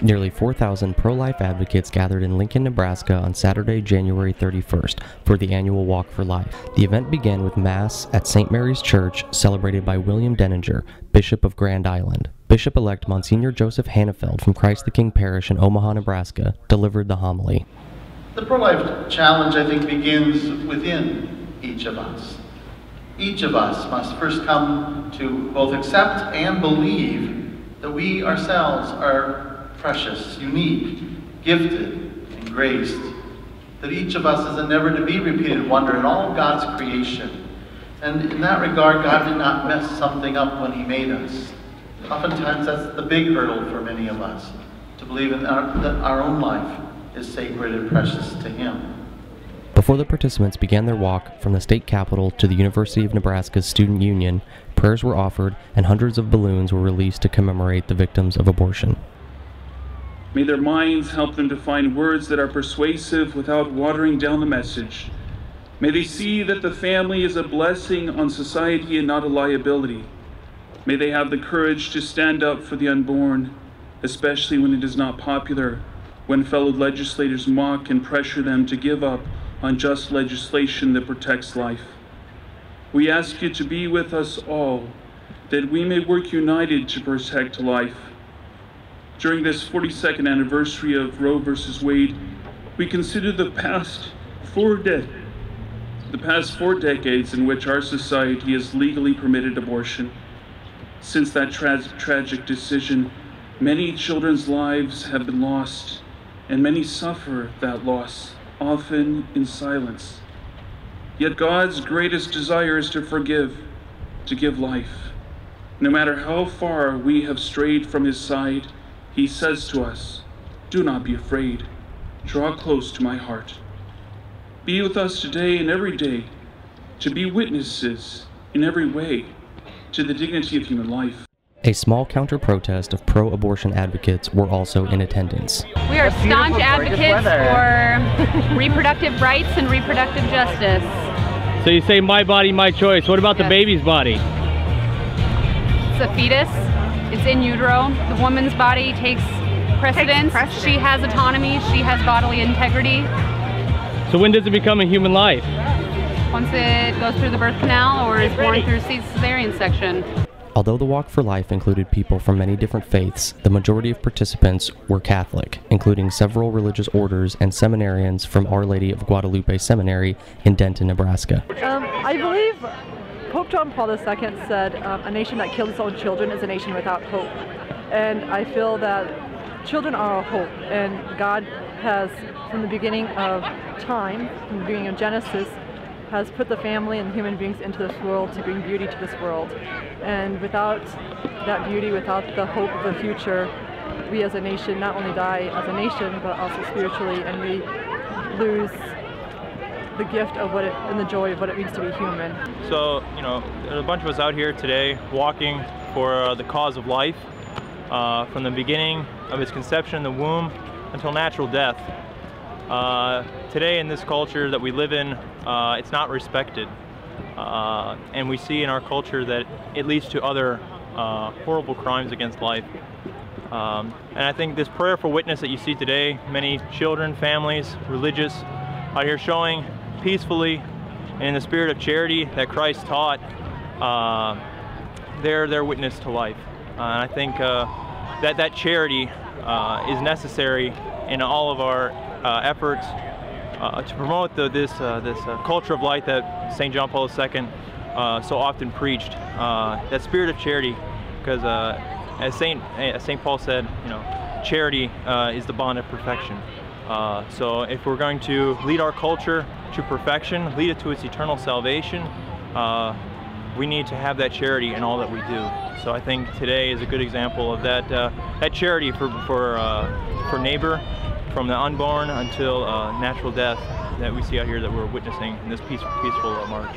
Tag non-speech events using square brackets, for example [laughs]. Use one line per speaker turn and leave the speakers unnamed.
Nearly 4,000 pro life advocates gathered in Lincoln, Nebraska on Saturday, January 31st for the annual Walk for Life. The event began with Mass at St. Mary's Church, celebrated by William Dendinger, Bishop of Grand Island. Bishop elect Monsignor Joseph Hanefeldt from Christ the King Parish in Omaha, Nebraska, delivered the homily.
The pro life challenge, I think, begins within each of us. Each of us must first come to both accept and believe that we ourselves are precious, unique, gifted, and graced. That each of us is a never to be repeated wonder in all of God's creation. And in that regard, God did not mess something up when He made us. Oftentimes, that's the big hurdle for many of us to believe in our, that our own life is sacred and precious to Him.
Before the participants began their walk from the state capitol to the University of Nebraska's Student Union, prayers were offered and hundreds of balloons were released to commemorate the victims of abortion.
May their minds help them to find words that are persuasive without watering down the message. May they see that the family is a blessing on society and not a liability. May they have the courage to stand up for the unborn, especially when it is not popular, when fellow legislators mock and pressure them to give up on just legislation that protects life. We ask you to be with us all, that we may work united to protect life during this 42nd anniversary of Roe versus Wade, we consider the past four de- the past four decades in which our society has legally permitted abortion. Since that tra- tragic decision, many children's lives have been lost, and many suffer that loss, often in silence. Yet God's greatest desire is to forgive, to give life. No matter how far we have strayed from His side, he says to us, Do not be afraid. Draw close to my heart. Be with us today and every day to be witnesses in every way to the dignity of human life.
A small counter protest of pro abortion advocates were also in attendance.
We are staunch advocates for [laughs] reproductive rights and reproductive justice.
So you say my body, my choice. What about yes. the baby's body?
It's a fetus it's in utero. The woman's body takes precedence. takes precedence. She has autonomy. She has bodily integrity.
So when does it become a human life?
Once it goes through the birth canal or is born through cesarean section.
Although the Walk for Life included people from many different faiths, the majority of participants were Catholic, including several religious orders and seminarians from Our Lady of Guadalupe Seminary in Denton, Nebraska.
Um, I believe Pope John Paul II said, um, a nation that kills its own children is a nation without hope. And I feel that children are our hope, and God has, from the beginning of time, from the beginning of Genesis, has put the family and human beings into this world to bring beauty to this world. And without that beauty, without the hope of the future, we as a nation not only die as a nation, but also spiritually, and we lose the gift of what it and the joy of what it means to be human.
So, you know, a bunch of us out here today walking for uh, the cause of life uh, from the beginning of its conception in the womb until natural death. Uh, today in this culture that we live in, uh, it's not respected. Uh, and we see in our culture that it leads to other uh, horrible crimes against life. Um, and I think this prayer for witness that you see today, many children, families, religious, out here showing peacefully and in the spirit of charity that Christ taught, uh, they're their witness to life. Uh, and I think uh, that that charity uh, is necessary in all of our uh, efforts uh, to promote the, this this culture of light that St. John Paul II so often preached. that spirit of charity, because as as Saint Paul said, you know, charity is the bond of perfection. Uh, so if we're going to lead our culture to perfection, lead it to its eternal salvation, uh, we need to have that charity in all that we do. So I think today is a good example of that uh, that charity for for uh, for neighbor, from the unborn until uh, natural death that we see out here that we're witnessing in this peaceful, peaceful march.